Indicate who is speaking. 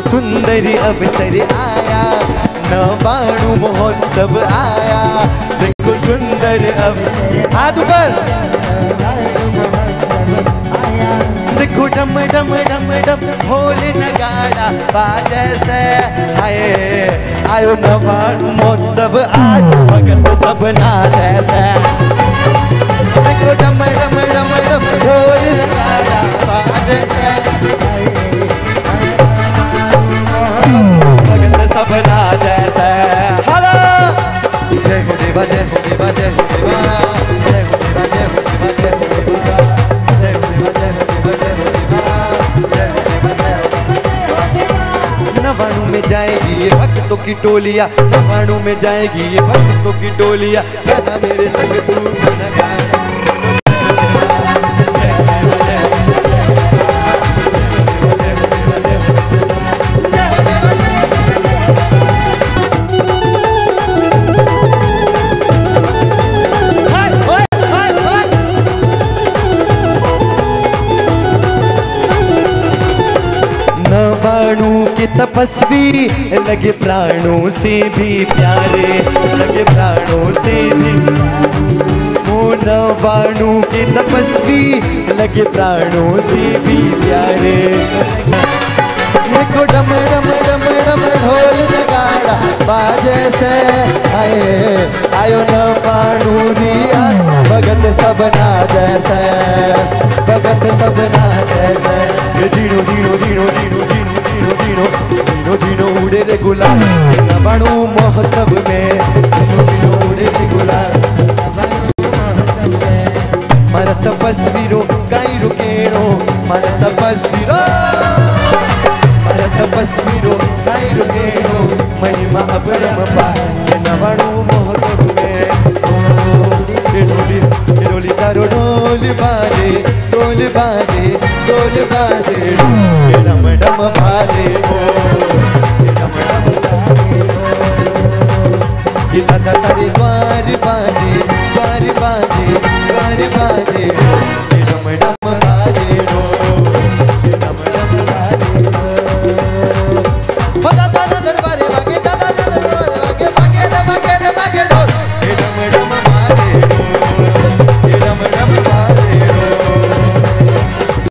Speaker 1: सुंदर अवसर आया नवाणु महोत्सव आया। देखो सुंदर अवसर हाथ ऊपर। देखो डम डम डम डम ढोल नगाड़ा, बाजे से आए आयो नवाणु महोत्सव, आज भगत सब नाचे से में जाएगी ये भक्तों की टोलिया नवाणु में जाएगी ये भक्तों की टोलिया। मेरे संग तू गाना के तपस्वी, लगे प्राणों से भी प्यारे, लगे प्राणों से भी। नवाणु के तपस्वी, लगे प्राणों से भी प्यारे। देखो डम डम डम डम ढोल नगाड़ा, बाजे से आए। आयो नवाणु रिया भगत सबना जैसे, भगत सब नाचे से ये जीनो जीनो जीनो जीनो उड़े रे गुलाल नवाणु महोत्सव में। उड़े रे गुलाल मर तपस्वीरो काई रुकेरो, मर तपस्वीरो। मर तपस्वीरो काई रुकेरो, महिमा अपरम पाए नवाणु महोत्सव डोल बाजे डोल बाजे डम डम बाजे। बार बार